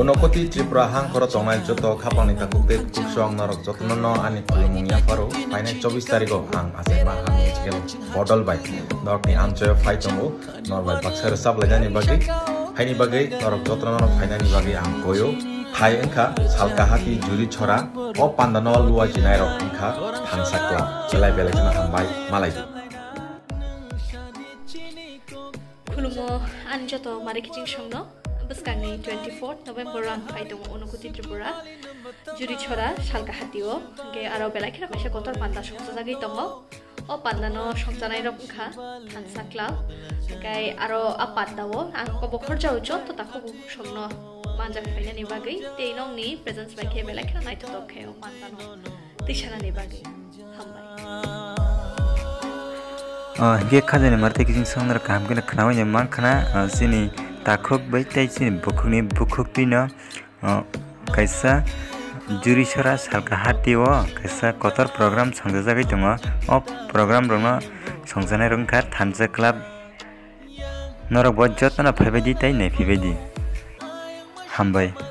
অনকতি ত্ৰিপুৰা সাংসৰ জমাই যত খাপনি থাকোঁতে কুচংনৰ যত্ন ন আনি ফুলমুঙীয়া ফাৰো ফাইনে চৌবিছ তাৰিখ হাং আছে বা হাং খেল বদল বাই নৰকনি আঞ্চয় ফাই তংগো নৰবাই বাক্সাৰে চাবলৈ জানি বাকে হাইনি বাকে নৰক যত্ন নৰ ফাইনানি বাকে হাং কয়ো হাই এংখা চালকা হাতী জুৰি ছৰা অ পাণ্ডান লোৱা জিনাই ৰক এংখা ধান চাকলা চেলাই বেলেগ জনা হাম্বাই মালাই খুলুমো আনি যত মারে কিচিং সঙ্গ buskan twenty 24 November ang ay tungo unukuti Tripura juri chora shalka hatiyo ge aro bela kira mesha kotor panda shoksa sagi o panda no shoksa nai rom kha hansa club aro a panda wo ang ko bokhor jau jo to takho shomno manja khaina ni bagi tei nong ni presence ba ke bela kira nai to to khe o panda no tishana ni bagi hambai ये खा जाने मरते किसी संग काम के ना खाना मान खाना सिनी takuk bai tai sini bukuk ni bukuk pino kaisa juri sora salka hati wo kaisa kotor program sangsa zaga itunga o program rongo sangsa na rongka tanza klab norok bo jotana pabedi tai ne pibedi hambai